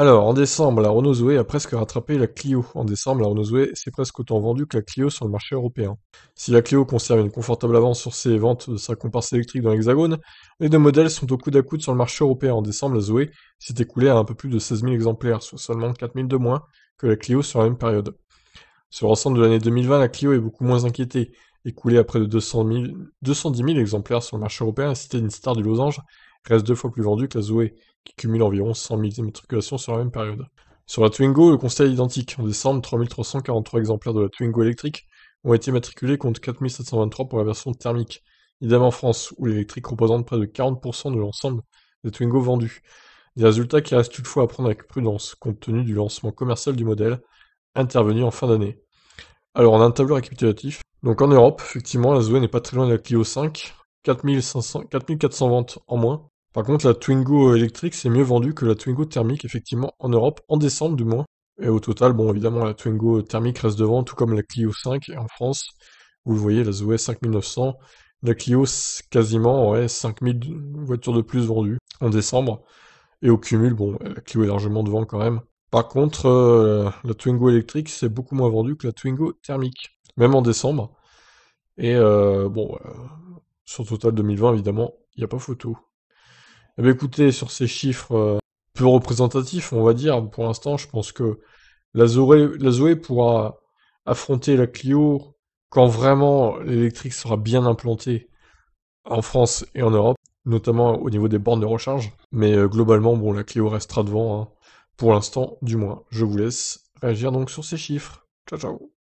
Alors, en décembre, la Renault Zoé a presque rattrapé la Clio. En décembre, la Renault Zoé s'est presque autant vendue que la Clio sur le marché européen. Si la Clio conserve une confortable avance sur ses ventes de sa comparse électrique dans l'Hexagone, les deux modèles sont au coude à coude sur le marché européen. En décembre, la Zoé s'est écoulée à un peu plus de 16 000 exemplaires, soit seulement 4 000 de moins que la Clio sur la même période. Sur l'ensemble de l'année 2020, la Clio est beaucoup moins inquiétée. Écoulée à près de 200 210 000 exemplaires sur le marché européen, cité d'une star du losange reste deux fois plus vendue que la Zoé, qui cumule environ 100 000 immatriculations sur la même période. Sur la Twingo, le constat est identique. En décembre, 3343 exemplaires de la Twingo électrique ont été matriculés contre 4723 pour la version thermique. Idem en France, où l'électrique représente près de 40% de l'ensemble des Twingo vendus. Des résultats qui restent toutefois à prendre avec prudence, compte tenu du lancement commercial du modèle, intervenu en fin d'année. Alors on a un tableau récapitulatif. Donc en Europe, effectivement, la Zoé n'est pas très loin de la Clio 5, 4500, 4400 ventes en moins, par contre, la Twingo électrique s'est mieux vendue que la Twingo thermique, effectivement, en Europe, en décembre du moins. Et au total, bon, évidemment, la Twingo thermique reste devant, tout comme la Clio 5. Et en France, vous le voyez, la Zoé 5900, la Clio quasiment, ouais, 5000 voitures de plus vendues en décembre. Et au cumul, bon, la Clio est largement devant quand même. Par contre, euh, la Twingo électrique, c'est beaucoup moins vendu que la Twingo thermique, même en décembre. Et euh, bon, euh, sur total 2020, évidemment, il n'y a pas photo. Eh bien, écoutez, sur ces chiffres euh, peu représentatifs, on va dire, pour l'instant, je pense que la Zoé, la pourra affronter la Clio quand vraiment l'électrique sera bien implanté en France et en Europe, notamment au niveau des bornes de recharge. Mais euh, globalement, bon, la Clio restera devant, hein, pour l'instant, du moins. Je vous laisse réagir donc sur ces chiffres. Ciao, ciao.